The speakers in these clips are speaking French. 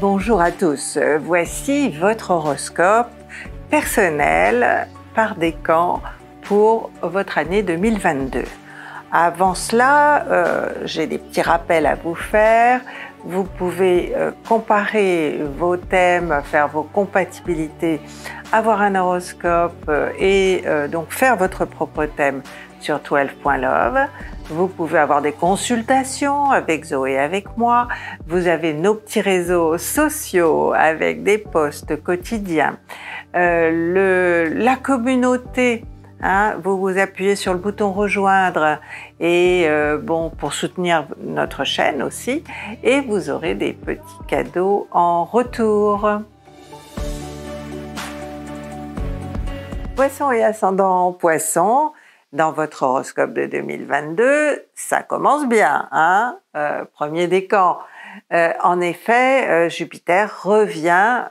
Bonjour à tous, voici votre horoscope personnel par décan pour votre année 2022. Avant cela, euh, j'ai des petits rappels à vous faire. Vous pouvez euh, comparer vos thèmes, faire vos compatibilités, avoir un horoscope euh, et donc faire votre propre thème sur 12.love. Vous pouvez avoir des consultations avec Zoé, avec moi. Vous avez nos petits réseaux sociaux avec des posts quotidiens. Euh, la communauté, hein, vous vous appuyez sur le bouton rejoindre et euh, bon pour soutenir notre chaîne aussi. Et vous aurez des petits cadeaux en retour. Poisson et ascendant poisson dans votre horoscope de 2022, ça commence bien, hein euh, Premier décan. Euh, en effet, euh, Jupiter revient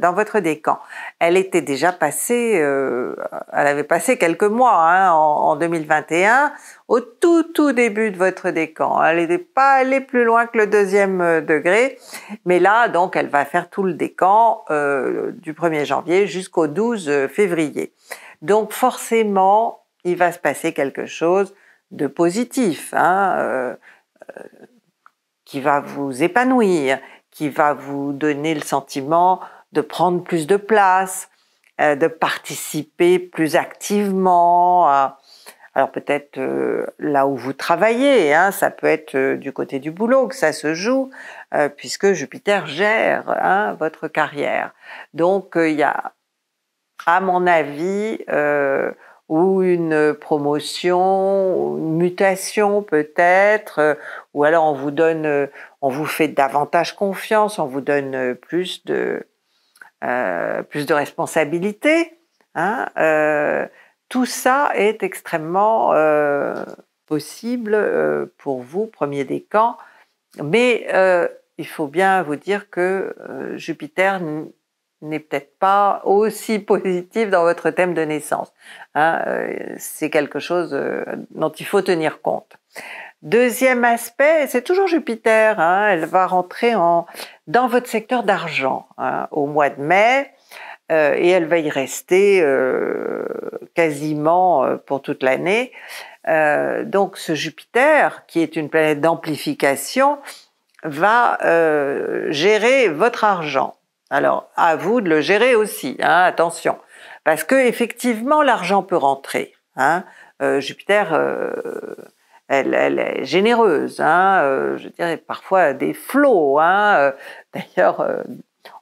dans votre décan. Elle était déjà passée, elle avait passé quelques mois hein, en, en, 2021, au tout tout début de votre décan. Elle n'était pas allée plus loin que le deuxième degré, mais là donc elle va faire tout le décan du 1er janvier jusqu'au 12 février. Donc forcément, il va se passer quelque chose de positif, hein, euh, euh, qui va vous épanouir, qui va vous donner le sentiment de prendre plus de place, euh, de participer plus activement. À, alors peut-être euh, là où vous travaillez, hein, ça peut être du côté du boulot que ça se joue, puisque Jupiter gère hein, votre carrière. Donc il y a, à mon avis, ou une promotion, une mutation peut-être, euh, ou alors on vous donne, euh, on vous fait davantage confiance, on vous donne euh, plus de plus de responsabilités. Hein tout ça est extrêmement possible pour vous, premier décan, mais il faut bien vous dire que Jupiter n'est peut-être pas aussi positif dans votre thème de naissance. Hein, euh, c'est quelque chose euh, dont il faut tenir compte. Deuxième aspect, c'est toujours Jupiter. Hein, elle va rentrer en, dans votre secteur d'argent hein, au mois de mai euh, et elle va y rester euh, quasiment pour toute l'année. Donc ce Jupiter, qui est une planète d'amplification, va gérer votre argent. Alors, à vous de le gérer aussi, hein, attention. Parce que effectivement, l'argent peut rentrer. Hein. Euh, Jupiter, euh, elle, est généreuse. Hein, euh, je dirais parfois des flots. D'ailleurs,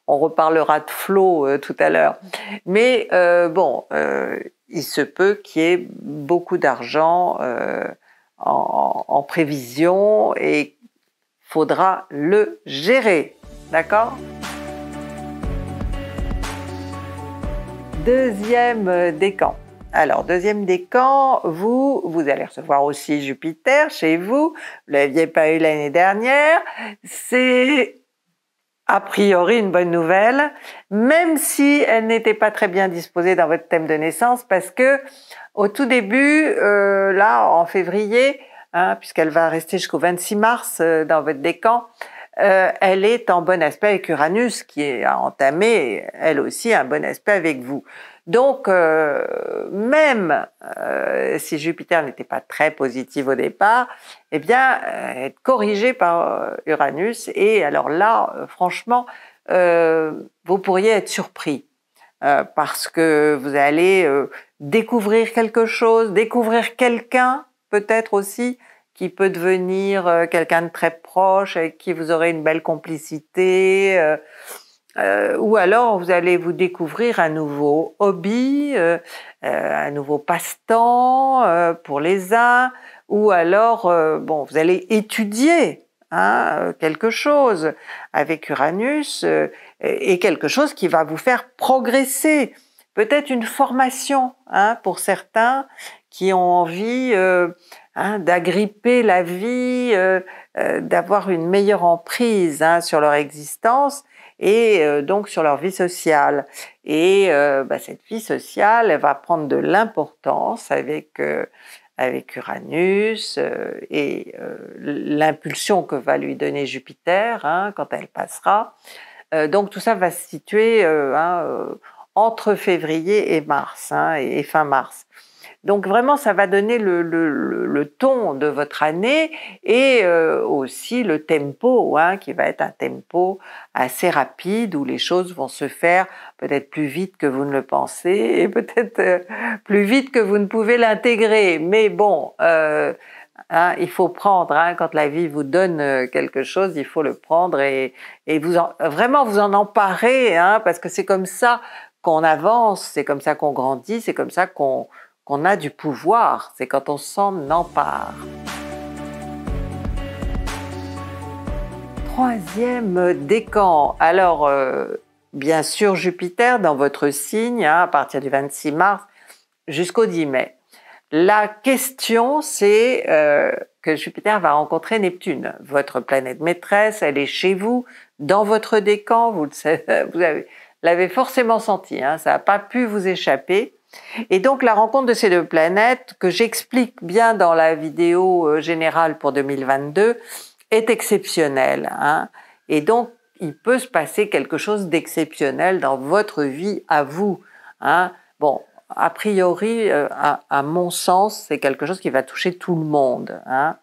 on reparlera de flots tout à l'heure. Mais bon, il se peut qu'il y ait beaucoup d'argent en, en prévision et faudra le gérer. D'accord? Deuxième euh, décan. Alors, deuxième décan, vous, vous allez recevoir aussi Jupiter chez vous. Vous l'aviez pas eu l'année dernière. C'est a priori une bonne nouvelle, même si elle n'était pas très bien disposée dans votre thème de naissance, parce que au tout début, euh, là, en février, hein, puisqu'elle va rester jusqu'au 26 mars euh, dans votre décan, euh, elle est en bon aspect avec Uranus qui a entamé, elle aussi, un bon aspect avec vous. Donc, euh, même euh, si Jupiter n'était pas très positif au départ, eh bien, être corrigé par Uranus. Et alors là, franchement, vous pourriez être surpris parce que vous allez découvrir quelque chose, découvrir quelqu'un peut-être aussi qui peut devenir euh, quelqu'un de très proche, avec qui vous aurez une belle complicité, euh, euh, ou alors vous allez vous découvrir un nouveau hobby, un nouveau passe-temps pour les uns, ou alors bon, vous allez étudier hein, quelque chose avec Uranus et quelque chose qui va vous faire progresser. Peut-être une formation hein, pour certains qui ont envie hein, d'agripper la vie, euh, euh, d'avoir une meilleure emprise hein, sur leur existence et euh, donc sur leur vie sociale. Et bah, cette vie sociale, elle va prendre de l'importance avec avec Uranus et l'impulsion que va lui donner Jupiter hein, quand elle passera. donc tout ça va se situer hein, entre février et mars, hein, et fin mars. Donc vraiment, ça va donner le, ton de votre année et euh, aussi le tempo, hein, qui va être un tempo assez rapide où les choses vont se faire peut-être plus vite que vous ne le pensez et peut-être euh, plus vite que vous ne pouvez l'intégrer. Mais bon, euh, hein, il faut prendre, hein, quand la vie vous donne quelque chose, il faut le prendre et, vous vraiment vous en emparer, parce que c'est comme ça qu'on avance, c'est comme ça qu'on grandit, c'est comme ça qu'on qu'on a du pouvoir, c'est quand on s'en empare. Troisième décan. Alors, euh, bien sûr, Jupiter dans votre signe, hein, à partir du 26 mars jusqu'au 10 mai. La question, c'est euh, que Jupiter va rencontrer Neptune, votre planète maîtresse. Elle est chez vous, dans votre décan. Vous l'avez forcément senti. Hein, ça n'a pas pu vous échapper. Et donc la rencontre de ces deux planètes, que j'explique bien dans la vidéo euh, générale pour 2022, est exceptionnelle. Hein. Et donc il peut se passer quelque chose d'exceptionnel dans votre vie à vous. Hein. Bon, a priori, euh, à, mon sens, c'est quelque chose qui va toucher tout le monde. Hein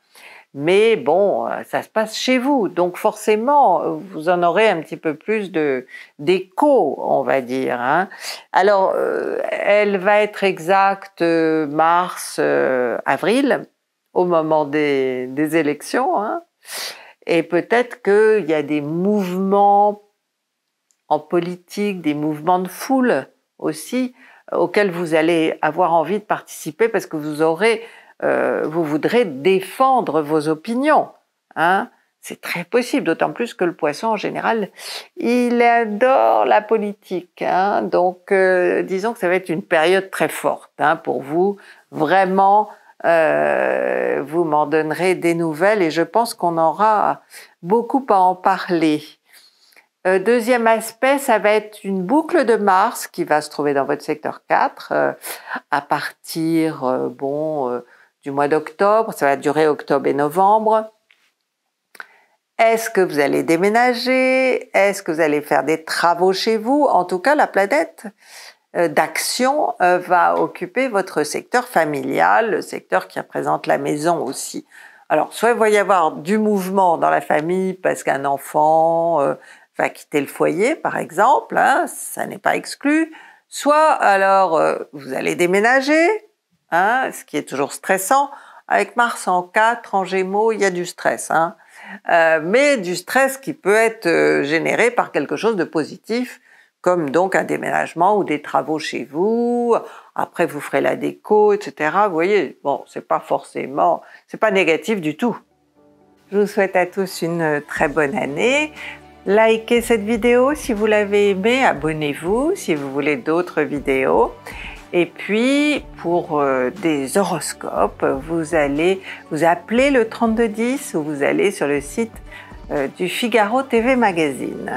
mais bon, euh, ça se passe chez vous, donc forcément, vous en aurez un petit peu plus de d'écho, on va dire. Hein. Alors, euh, elle va être exacte euh, mars, avril, au moment des, des élections, hein. et peut-être qu'il y a des mouvements en politique, des mouvements de foule aussi, auxquels vous allez avoir envie de participer parce que vous aurez euh, vous voudrez défendre vos opinions. Hein c'est très possible, d'autant plus que le poisson en général, il adore la politique. Hein Donc, euh, disons que ça va être une période très forte hein, pour vous. Vraiment, euh, vous m'en donnerez des nouvelles et je pense qu'on aura beaucoup à en parler. Euh, deuxième aspect, ça va être une boucle de Mars qui va se trouver dans votre secteur 4 euh, à partir, bon du mois d'octobre, ça va durer octobre et novembre. Est-ce que vous allez déménager? Est-ce que vous allez faire des travaux chez vous? En tout cas, la planète euh, d'action euh, va occuper votre secteur familial, le secteur qui représente la maison aussi. Alors, soit il va y avoir du mouvement dans la famille parce qu'un enfant euh, va quitter le foyer, par exemple, hein, ça n'est pas exclu. Soit alors vous allez déménager, Hein, ce qui est toujours stressant. Avec Mars en 4, en Gémeaux, il y a du stress, hein. euh, mais du stress qui peut être euh, généré par quelque chose de positif, comme donc un déménagement ou des travaux chez vous. Après, vous ferez la déco, etc. Vous voyez, bon, c'est pas forcément, c'est pas négatif du tout. Je vous souhaite à tous une très bonne année. Likez cette vidéo si vous l'avez aimée, abonnez-vous si vous voulez d'autres vidéos. Et puis, pour euh, des horoscopes, vous allez vous appeler le 3210 ou vous allez sur le site euh, du Figaro TV Magazine.